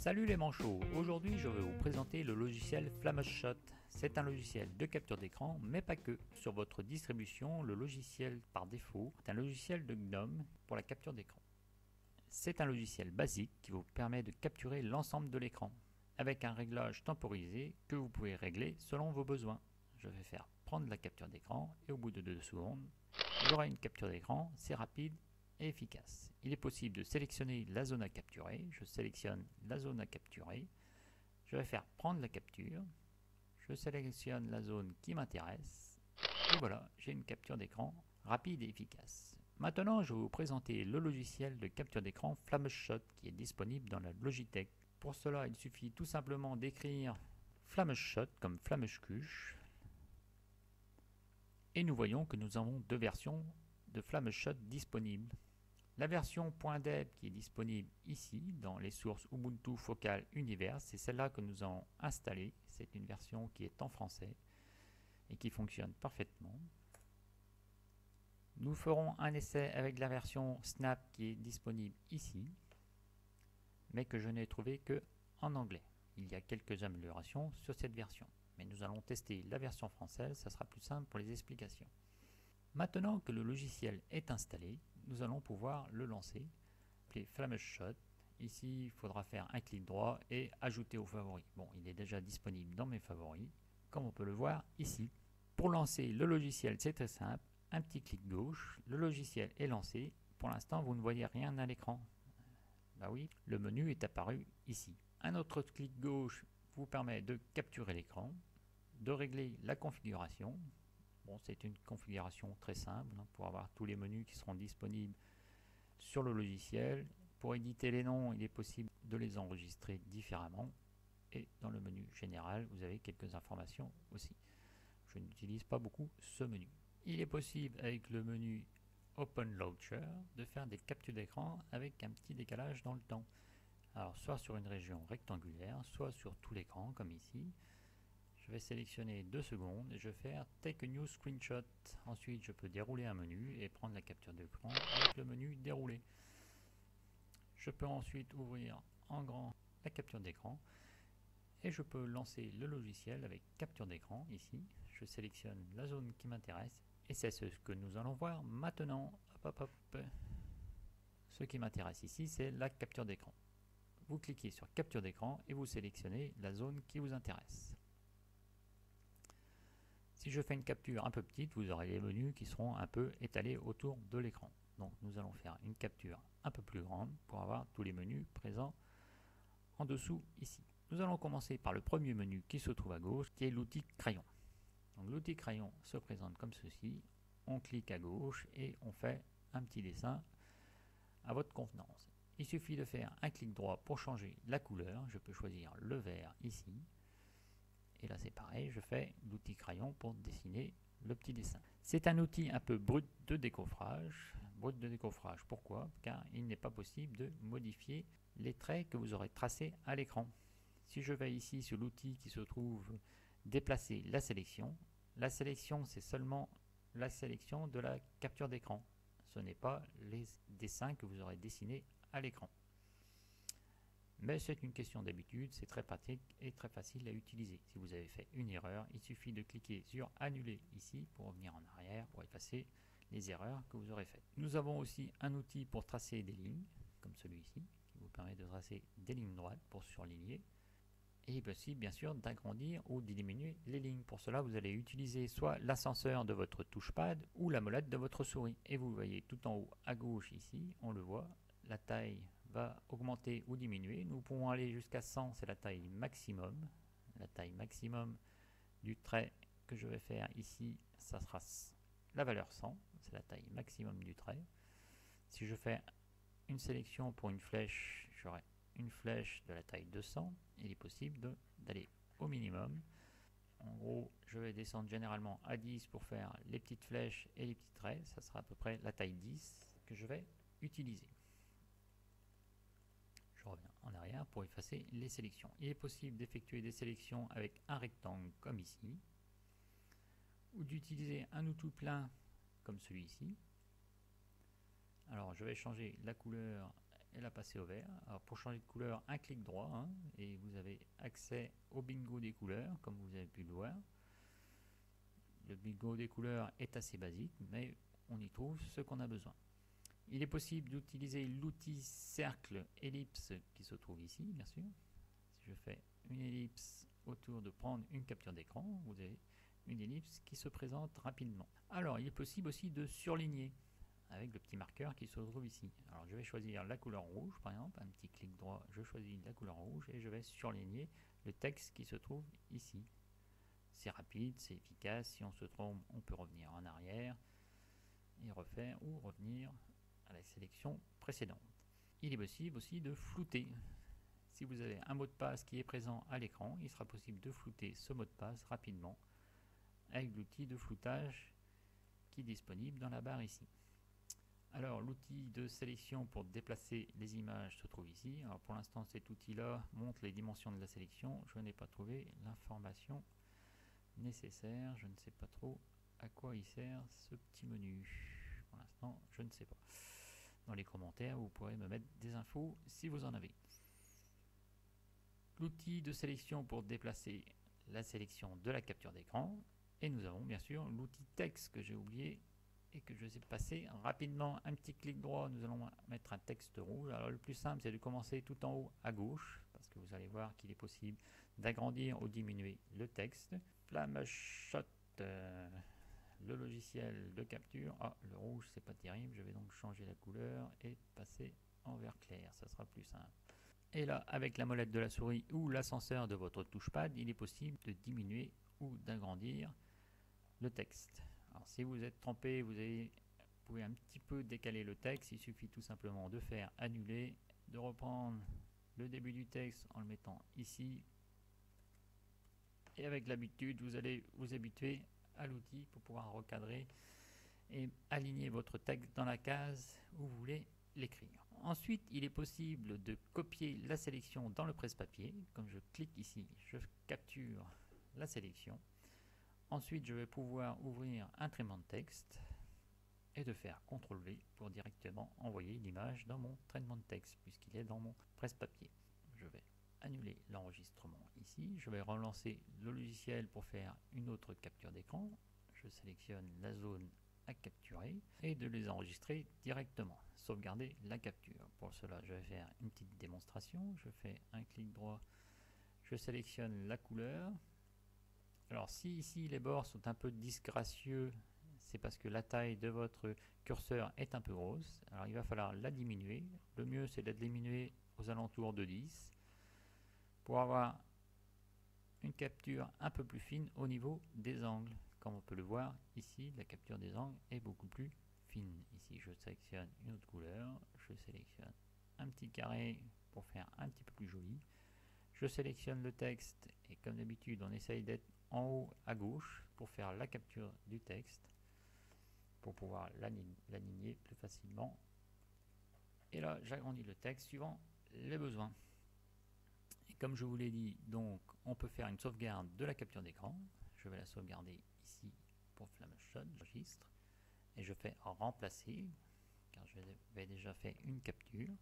Salut les manchots, aujourd'hui je vais vous présenter le logiciel Flamashot. C'est un logiciel de capture d'écran, mais pas que. Sur votre distribution, le logiciel par défaut est un logiciel de GNOME pour la capture d'écran. C'est un logiciel basique qui vous permet de capturer l'ensemble de l'écran, avec un réglage temporisé que vous pouvez régler selon vos besoins. Je vais faire prendre la capture d'écran et au bout de deux secondes, j'aurai une capture d'écran, c'est rapide efficace. Il est possible de sélectionner la zone à capturer. Je sélectionne la zone à capturer. Je vais faire prendre la capture. Je sélectionne la zone qui m'intéresse. Et voilà, j'ai une capture d'écran rapide et efficace. Maintenant, je vais vous présenter le logiciel de capture d'écran Flameshot qui est disponible dans la Logitech. Pour cela, il suffit tout simplement d'écrire Flameshot comme Flameshkush. Et nous voyons que nous avons deux versions de Flameshot disponibles. La version .deb qui est disponible ici dans les sources Ubuntu Focal Universe, c'est celle-là que nous avons installée. C'est une version qui est en français et qui fonctionne parfaitement. Nous ferons un essai avec la version Snap qui est disponible ici, mais que je n'ai trouvé que en anglais. Il y a quelques améliorations sur cette version, mais nous allons tester la version française, ça sera plus simple pour les explications. Maintenant que le logiciel est installé, nous allons pouvoir le lancer. Appelé Shot. Ici, il faudra faire un clic droit et ajouter aux favoris. Bon, il est déjà disponible dans mes favoris, comme on peut le voir ici. Pour lancer le logiciel, c'est très simple. Un petit clic gauche, le logiciel est lancé. Pour l'instant, vous ne voyez rien à l'écran. Bah oui, le menu est apparu ici. Un autre clic gauche vous permet de capturer l'écran, de régler la configuration, C'est une configuration très simple hein, pour avoir tous les menus qui seront disponibles sur le logiciel. Pour éditer les noms, il est possible de les enregistrer différemment. Et dans le menu général, vous avez quelques informations aussi. Je n'utilise pas beaucoup ce menu. Il est possible avec le menu Open Launcher de faire des captures d'écran avec un petit décalage dans le temps. Alors soit sur une région rectangulaire, soit sur tout l'écran comme ici. Je vais sélectionner deux secondes et je vais faire Take a new screenshot. Ensuite, je peux dérouler un menu et prendre la capture d'écran avec le menu dérouler. Je peux ensuite ouvrir en grand la capture d'écran et je peux lancer le logiciel avec capture d'écran ici. Je sélectionne la zone qui m'intéresse et c'est ce que nous allons voir maintenant. Ce qui m'intéresse ici, c'est la capture d'écran. Vous cliquez sur capture d'écran et vous sélectionnez la zone qui vous intéresse. Si je fais une capture un peu petite, vous aurez les menus qui seront un peu étalés autour de l'écran. Donc nous allons faire une capture un peu plus grande pour avoir tous les menus présents en dessous ici. Nous allons commencer par le premier menu qui se trouve à gauche, qui est l'outil crayon. Donc l'outil crayon se présente comme ceci. On clique à gauche et on fait un petit dessin à votre convenance. Il suffit de faire un clic droit pour changer la couleur. Je peux choisir le vert ici. Et là c'est pareil, je fais l'outil crayon pour dessiner le petit dessin. C'est un outil un peu brut de décoffrage. Brut de décoffrage, pourquoi? Car il n'est pas possible de modifier les traits que vous aurez tracés à l'écran. Si je vais ici sur l'outil qui se trouve déplacer la sélection, la sélection c'est seulement la sélection de la capture d'écran. Ce n'est pas les dessins que vous aurez dessinés à l'écran. Mais c'est une question d'habitude, c'est très pratique et très facile à utiliser. Si vous avez fait une erreur, il suffit de cliquer sur Annuler ici pour revenir en arrière, pour effacer les erreurs que vous aurez faites. Nous avons aussi un outil pour tracer des lignes, comme celui-ci, qui vous permet de tracer des lignes droites pour surligner. Et il est possible bien sûr d'agrandir ou de diminuer les lignes. Pour cela, vous allez utiliser soit l'ascenseur de votre touchpad ou la molette de votre souris. Et vous voyez tout en haut à gauche ici, on le voit, la taille va augmenter ou diminuer. Nous pouvons aller jusqu'à 100, c'est la taille maximum. La taille maximum du trait que je vais faire ici, ça sera la valeur 100, c'est la taille maximum du trait. Si je fais une sélection pour une flèche, j'aurai une flèche de la taille 200. Il est possible d'aller au minimum. En gros, je vais descendre généralement à 10 pour faire les petites flèches et les petits traits. Ça sera à peu près la taille 10 que je vais utiliser. Je pour effacer les sélections. Il est possible d'effectuer des sélections avec un rectangle comme ici, ou d'utiliser un outil plein comme celui-ci. Alors je vais changer la couleur et la passer au vert. Pour changer de couleur, un clic droit hein, et vous avez accès au bingo des couleurs comme vous avez pu le voir. Le bingo des couleurs est assez basique mais on y trouve ce qu'on a besoin. Il est possible d'utiliser l'outil cercle ellipse qui se trouve ici bien sûr. Si je fais une ellipse autour de prendre une capture d'écran, vous avez une ellipse qui se présente rapidement. Alors il est possible aussi de surligner avec le petit marqueur qui se trouve ici. Alors je vais choisir la couleur rouge par exemple, un petit clic droit, je choisis la couleur rouge et je vais surligner le texte qui se trouve ici. C'est rapide, c'est efficace, si on se trompe on peut revenir en arrière et refaire ou revenir la sélection précédente. Il est possible aussi de flouter. Si vous avez un mot de passe qui est présent à l'écran, il sera possible de flouter ce mot de passe rapidement avec l'outil de floutage qui est disponible dans la barre ici. Alors l'outil de sélection pour déplacer les images se trouve ici. Alors pour l'instant cet outil-là montre les dimensions de la sélection. Je n'ai pas trouvé l'information nécessaire. Je ne sais pas trop à quoi il sert ce petit menu. Pour l'instant je ne sais pas. Dans les commentaires vous pourrez me mettre des infos si vous en avez. L'outil de sélection pour déplacer la sélection de la capture d'écran. Et nous avons bien sûr l'outil texte que j'ai oublié et que je vais passer rapidement un petit clic droit, nous allons mettre un texte rouge. Alors le plus simple c'est de commencer tout en haut à gauche parce que vous allez voir qu'il est possible d'agrandir ou diminuer le texte. Flamme shot, euh, le logiciel de capture. Ah, le rouge c'est pas terrible, je vais donc changer la couleur et passer en vert clair, ça sera plus simple. Et là, avec la molette de la souris ou l'ascenseur de votre touchpad, il est possible de diminuer ou d'agrandir le texte. Alors si vous êtes trompé, vous, pouvez un petit peu décaler le texte. Il suffit tout simplement de faire annuler, de reprendre le début du texte en le mettant ici. Et avec l'habitude, vous allez vous habituer l'outil pour pouvoir recadrer et aligner votre texte dans la case où vous voulez l'écrire. Ensuite, il est possible de copier la sélection dans le presse-papier. Comme je clique ici, je capture la sélection Ensuite, je vais pouvoir ouvrir un traitement de texte et de faire CTRL V pour directement envoyer l'image dans mon traitement de texte puisqu'il est dans mon presse-papier. Ici. Je vais relancer le logiciel pour faire une autre capture d'écran. Je sélectionne la zone à capturer et de les enregistrer directement. Sauvegarder la capture. Pour cela, je vais faire une petite démonstration. Je fais un clic droit. Je sélectionne la couleur. Alors si ici les bords sont un peu disgracieux, c'est parce que la taille de votre curseur est un peu grosse. Alors il va falloir la diminuer. Le mieux c'est de la diminuer aux alentours de 10 pour avoir une capture un peu plus fine au niveau des angles. Comme on peut le voir ici, la capture des angles est beaucoup plus fine. Ici je sélectionne une autre couleur, je sélectionne un petit carré pour faire un petit peu plus joli. Je sélectionne le texte et comme d'habitude on essaye d'être en haut à gauche pour faire la capture du texte pour pouvoir l'aligner plus facilement et là j'agrandis le texte suivant les besoins comme je vous l'ai dit donc on peut faire une sauvegarde de la capture d'écran. Je vais la sauvegarder ici pour Flamshot registre et je fais remplacer car j'avais déjà fait une capture.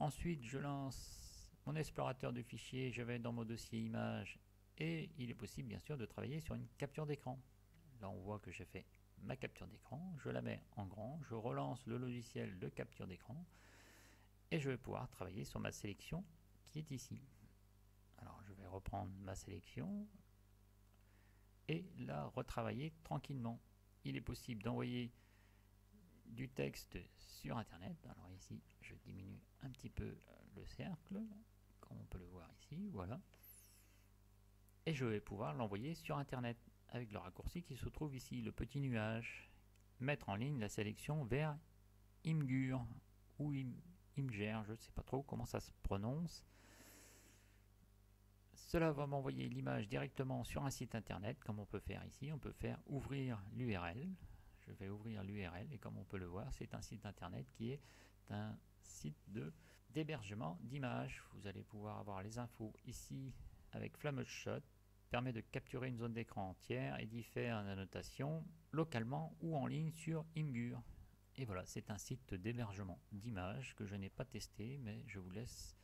Ensuite je lance mon explorateur de fichiers. Je vais dans mon dossier image et il est possible bien sûr de travailler sur une capture d'écran. Là on voit que j'ai fait ma capture d'écran, je la mets en grand, je relance le logiciel de capture d'écran. Et je vais pouvoir travailler sur ma sélection qui est ici. Reprendre ma sélection et la retravailler tranquillement. Il est possible d'envoyer du texte sur internet. Alors ici je diminue un petit peu le cercle, comme on peut le voir ici, voilà et je vais pouvoir l'envoyer sur internet avec le raccourci qui se trouve ici, le petit nuage. Mettre en ligne la sélection vers Imgur ou Imger, je ne sais pas trop comment ça se prononce. Cela va m'envoyer l'image directement sur un site internet, comme on peut faire ici. On peut faire ouvrir l'URL. Je vais ouvrir l'URL et comme on peut le voir, c'est un site internet qui est un site de d'hébergement d'images. Vous allez pouvoir avoir les infos ici avec Shot permet de capturer une zone d'écran entière et d'y faire une annotation localement ou en ligne sur Imgur. Et voilà, c'est un site d'hébergement d'images que je n'ai pas testé, mais je vous laisse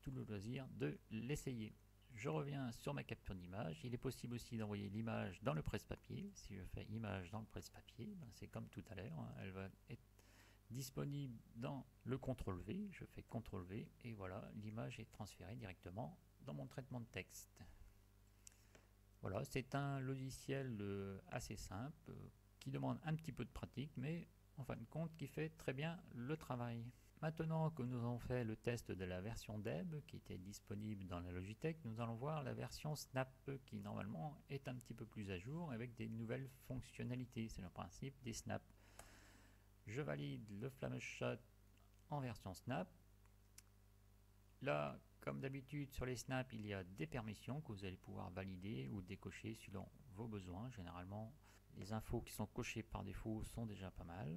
tout le loisir de l'essayer. Je reviens sur ma capture d'image. Il est possible aussi d'envoyer l'image dans le presse-papier. Si je fais image dans le presse-papier, ben, c'est comme tout à l'heure. Hein. Elle va être disponible dans le CTRL-V. Je fais CTRL-V et voilà, l'image est transférée directement dans mon traitement de texte. Voilà, c'est un logiciel euh, assez simple euh, qui demande un petit peu de pratique, mais en fin de compte qui fait très bien le travail. Maintenant que nous avons fait le test de la version DEB qui était disponible dans la Logitech, nous allons voir la version Snap qui normalement est un petit peu plus à jour avec des nouvelles fonctionnalités. C'est le principe des snaps. Je valide le Flamshot en version Snap. Là, comme d'habitude sur les snaps, il y a des permissions que vous allez pouvoir valider ou décocher selon vos besoins. Généralement, les infos qui sont cochées par défaut sont déjà pas mal.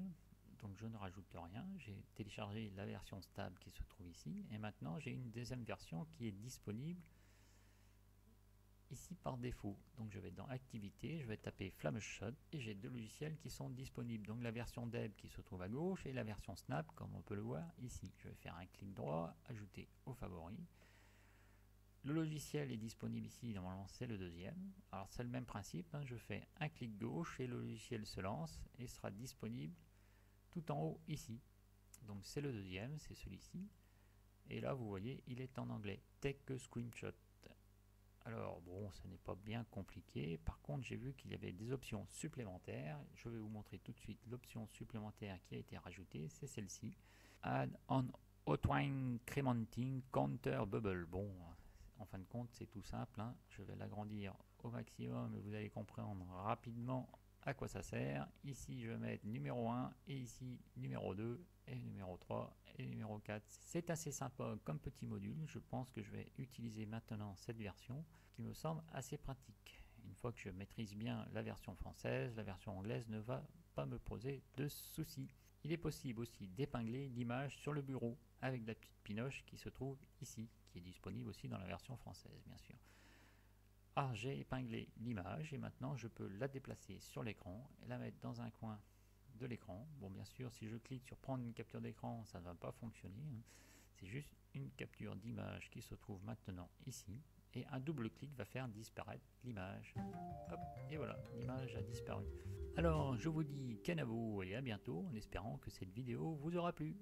Donc je ne rajoute rien. J'ai téléchargé la version stable qui se trouve ici. Et maintenant, j'ai une deuxième version qui est disponible ici par défaut. Donc je vais dans Activité, je vais taper Flamshot et j'ai deux logiciels qui sont disponibles. Donc la version Deb qui se trouve à gauche et la version Snap comme on peut le voir ici. Je vais faire un clic droit, ajouter aux favoris. Le logiciel est disponible ici, normalement c'est le deuxième. Alors c'est le même principe, hein. je fais un clic gauche et le logiciel se lance et sera disponible tout en haut ici. Donc c'est le deuxième, c'est celui-ci. Et là vous voyez, il est en anglais. Take a screenshot. Alors bon, ce n'est pas bien compliqué. Par contre, j'ai vu qu'il y avait des options supplémentaires. Je vais vous montrer tout de suite l'option supplémentaire qui a été rajoutée. C'est celle-ci. Add on outline incrementing counter bubble. Bon, en fin de compte, c'est tout simple. Hein. Je vais l'agrandir au maximum et vous allez comprendre rapidement à quoi ça sert. Ici, je vais mettre numéro 1 et ici numéro 2 et numéro 3 et numéro 4. C'est assez sympa comme petit module. Je pense que je vais utiliser maintenant cette version qui me semble assez pratique. Une fois que je maîtrise bien la version française, la version anglaise ne va pas me poser de soucis. Il est possible aussi d'épingler l'image sur le bureau avec la petite pinoche qui se trouve ici est disponible aussi dans la version française, bien sûr. Ah, j'ai épinglé l'image et maintenant je peux la déplacer sur l'écran et la mettre dans un coin de l'écran. Bon, bien sûr, si je clique sur prendre une capture d'écran, ça ne va pas fonctionner. Hein. C'est juste une capture d'image qui se trouve maintenant ici. Et un double clic va faire disparaître l'image. Hop, et voilà, l'image a disparu. Alors, je vous dis vous et à bientôt en espérant que cette vidéo vous aura plu.